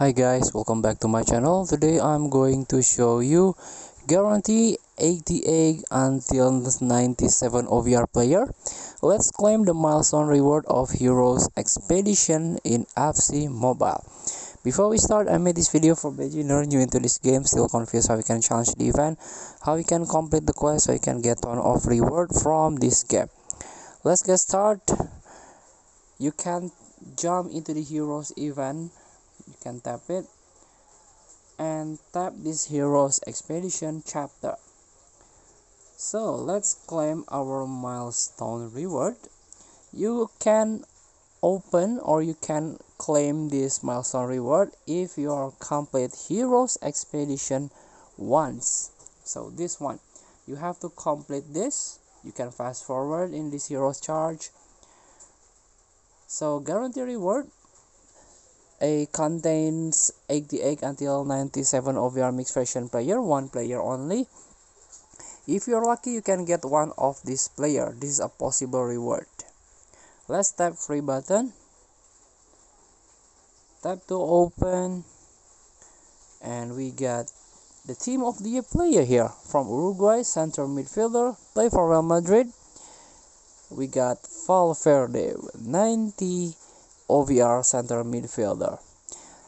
Hi guys, welcome back to my channel. Today I'm going to show you guarantee 88 until 97 OVR player. Let's claim the milestone reward of Heroes Expedition in FC Mobile. Before we start, I made this video for beginner new into this game, still confused how we can challenge the event, how we can complete the quest so you can get ton of reward from this game. Let's get started. You can jump into the Heroes event you can tap it. And tap this hero's expedition chapter. So let's claim our milestone reward. You can open or you can claim this milestone reward if you are complete heroes expedition once. So this one. You have to complete this. You can fast forward in this hero's charge. So guarantee reward a contains 88 until 97 of your mixed version player, one player only. If you're lucky, you can get one of this player. This is a possible reward. Let's tap free button. Tap to open. And we got the team of the year player here from Uruguay, center midfielder, play for Real Madrid. We got Valverde, 90 OVR center midfielder.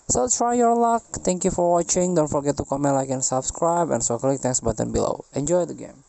So try your luck. Thank you for watching. Don't forget to comment, like, and subscribe. And so click thanks button below. Enjoy the game.